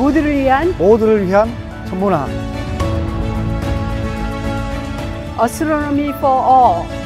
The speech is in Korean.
모두를 위한 모두를 위한 천문학 Astronomy for All